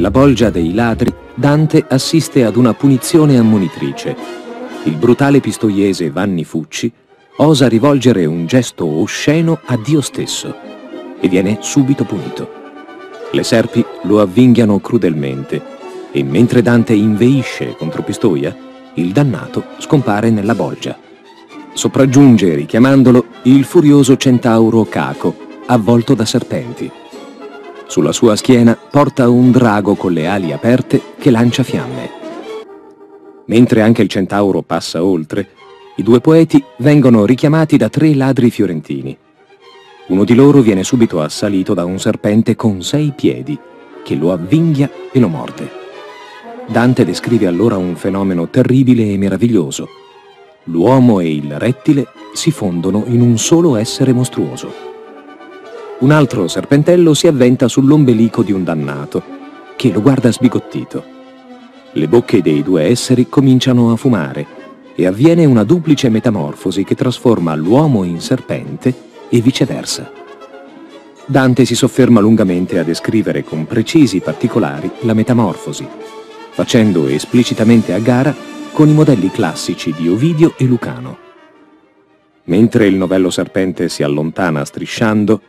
Nella bolgia dei ladri, Dante assiste ad una punizione ammonitrice. Il brutale pistoiese Vanni Fucci osa rivolgere un gesto osceno a Dio stesso e viene subito punito. Le serpi lo avvinghiano crudelmente e mentre Dante inveisce contro Pistoia, il dannato scompare nella bolgia. Sopraggiunge, richiamandolo, il furioso centauro Caco, avvolto da serpenti. Sulla sua schiena porta un drago con le ali aperte che lancia fiamme. Mentre anche il centauro passa oltre, i due poeti vengono richiamati da tre ladri fiorentini. Uno di loro viene subito assalito da un serpente con sei piedi, che lo avvinghia e lo morde. Dante descrive allora un fenomeno terribile e meraviglioso. L'uomo e il rettile si fondono in un solo essere mostruoso. Un altro serpentello si avventa sull'ombelico di un dannato, che lo guarda sbigottito. Le bocche dei due esseri cominciano a fumare e avviene una duplice metamorfosi che trasforma l'uomo in serpente e viceversa. Dante si sofferma lungamente a descrivere con precisi particolari la metamorfosi, facendo esplicitamente a gara con i modelli classici di Ovidio e Lucano. Mentre il novello serpente si allontana strisciando,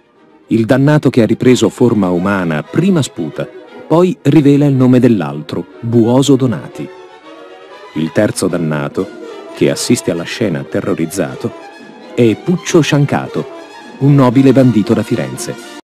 il dannato che ha ripreso forma umana prima sputa, poi rivela il nome dell'altro, Buoso Donati. Il terzo dannato, che assiste alla scena terrorizzato, è Puccio Sciancato, un nobile bandito da Firenze.